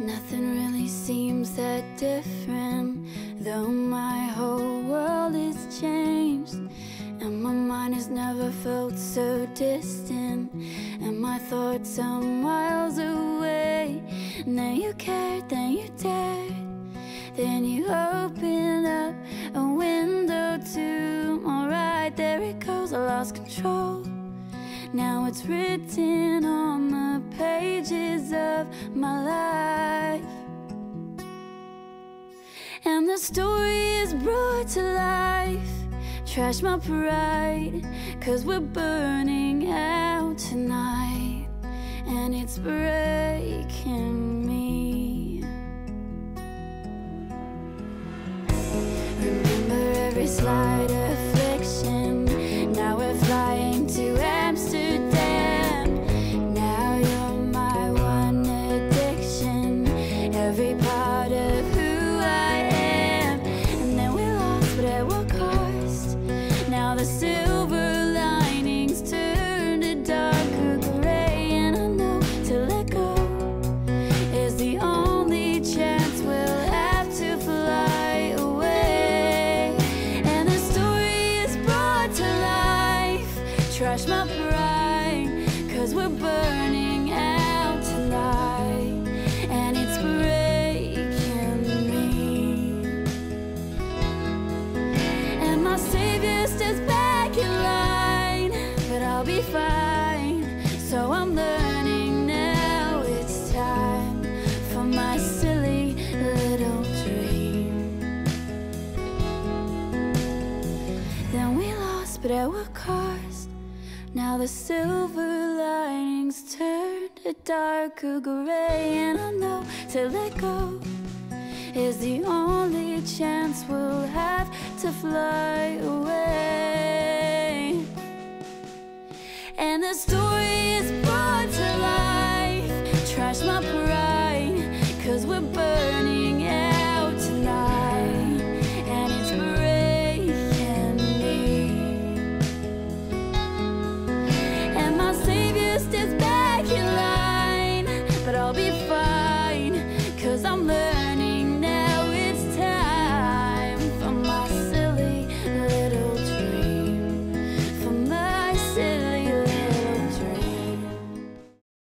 Nothing really seems that different, though my whole world is changed. And my mind has never felt so distant, and my thoughts are miles away. Then you cared, then you dared, then you opened up a window to my right. There it goes, I lost control. Now it's written on the pages of my life. And the story is brought to life. Trash my pride, cause we're burning out tonight. And it's breaking me. Remember every slight Trash my pride, cause we're burning out tonight. And it's breaking me. And my savior stands back in line, but I'll be fine. So I'm learning now it's time for my silly little dream. Then we lost, but at what cost? Now the silver linings turn to darker gray, and I know to let go is the only chance we'll have to fly away. And the story is brought to life. Trash my pride,